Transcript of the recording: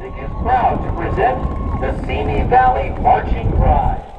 Is proud to present the Simi Valley Marching Ride.